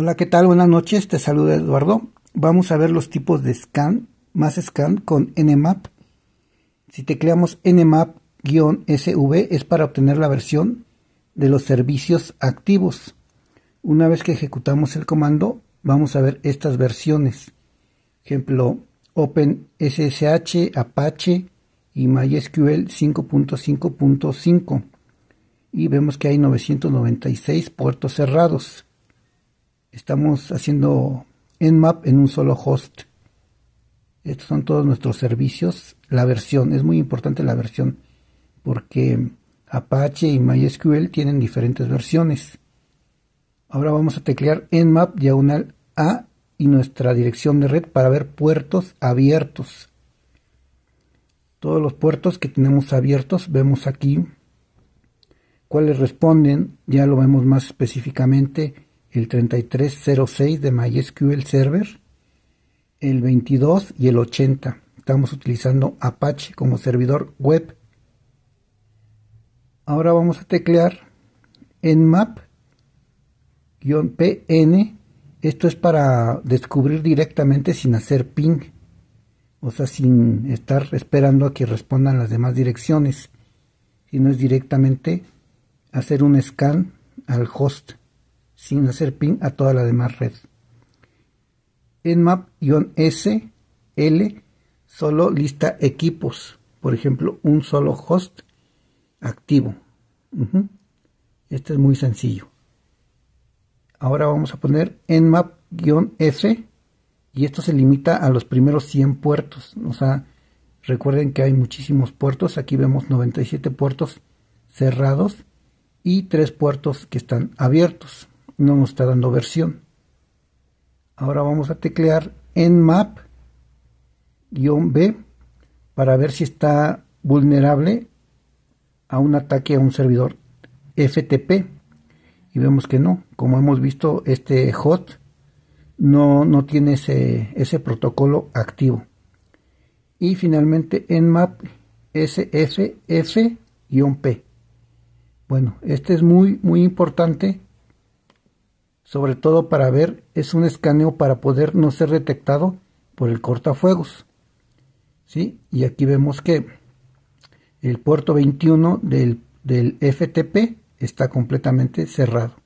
Hola, ¿qué tal? Buenas noches, te saluda Eduardo. Vamos a ver los tipos de scan, más scan con Nmap. Si tecleamos Nmap-SV es para obtener la versión de los servicios activos. Una vez que ejecutamos el comando, vamos a ver estas versiones. Ejemplo, OpenSSH, Apache y MySQL 5.5.5. Y vemos que hay 996 puertos cerrados estamos haciendo Nmap en un solo host. Estos son todos nuestros servicios. La versión, es muy importante la versión, porque Apache y MySQL tienen diferentes versiones. Ahora vamos a teclear Nmap diagonal A y nuestra dirección de red para ver puertos abiertos. Todos los puertos que tenemos abiertos, vemos aquí cuáles responden, ya lo vemos más específicamente el 3306 de MySQL Server, el 22 y el 80. Estamos utilizando Apache como servidor web. Ahora vamos a teclear nmap-pn. Esto es para descubrir directamente sin hacer ping, o sea, sin estar esperando a que respondan las demás direcciones, sino es directamente hacer un scan al host sin hacer ping a toda la demás red. Nmap-S, L, solo lista equipos, por ejemplo, un solo host activo. Este es muy sencillo. Ahora vamos a poner nmap-F y esto se limita a los primeros 100 puertos. O sea, recuerden que hay muchísimos puertos. Aquí vemos 97 puertos cerrados y 3 puertos que están abiertos no nos está dando versión. Ahora vamos a teclear nmap-b para ver si está vulnerable a un ataque a un servidor FTP. Y vemos que no. Como hemos visto, este hot no, no tiene ese, ese protocolo activo. Y finalmente nmap sff-p. Bueno, este es muy, muy importante sobre todo para ver, es un escaneo para poder no ser detectado por el cortafuegos. ¿sí? Y aquí vemos que el puerto 21 del, del FTP está completamente cerrado.